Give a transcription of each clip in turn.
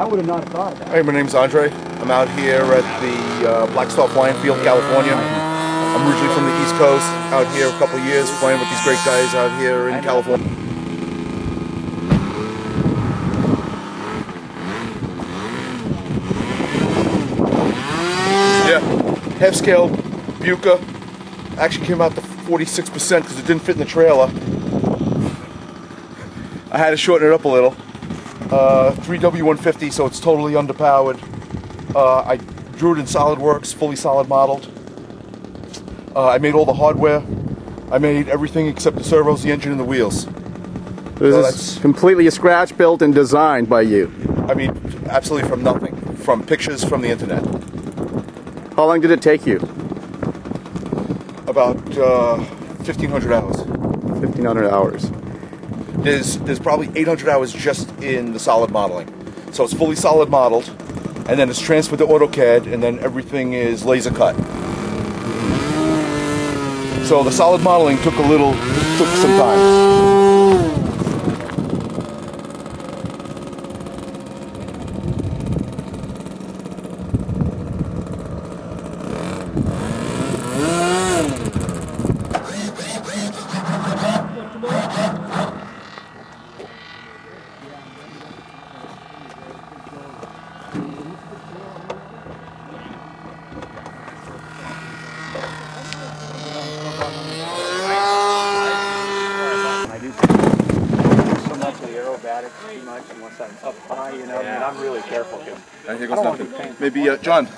I would have not thought of that. Hey, my name's Andre. I'm out here at the uh, Black Star Flying Field, California. I'm originally from the East Coast, out here a couple years playing with these great guys out here in California. Yeah, half scale Bucker. Actually came out to 46% because it didn't fit in the trailer. I had to shorten it up a little. Uh, 3W150, so it's totally underpowered. Uh, I drew it in SolidWorks, fully solid modeled. Uh, I made all the hardware. I made everything except the servos, the engine, and the wheels. This So is completely a scratch built and designed by you. I mean, absolutely from nothing, from pictures from the internet. How long did it take you? About uh, 1,500 hours. 1500 hours. There's there's probably 800 hours just in the solid modeling. So it's fully solid modeled, and then it's transferred to AutoCAD, and then everything is laser cut. So the solid modeling took a little, took some time. Of the aerobatics too much unless I'm up high, you know, and I'm really careful. 'cause And here I goes don't nothing. Maybe uh, John.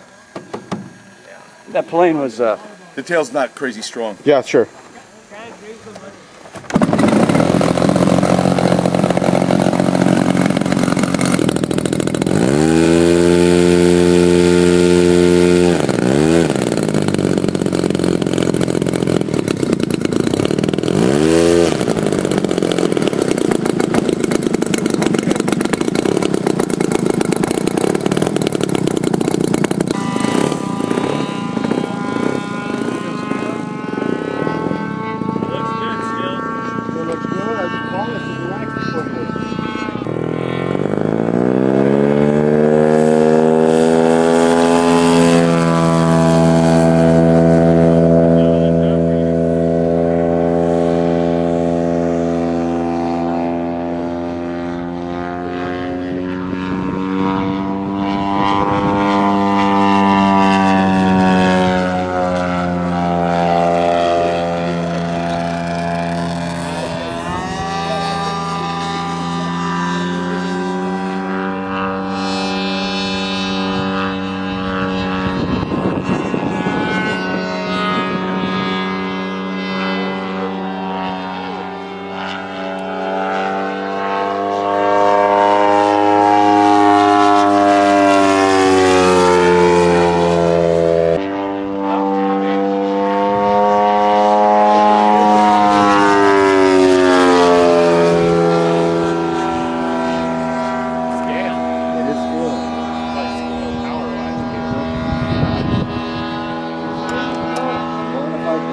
That plane was, uh, The tail's not crazy strong. Yeah, sure.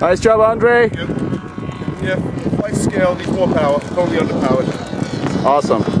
Nice job, Andre. Yeah, twice scale, needs more power, totally underpowered. Awesome.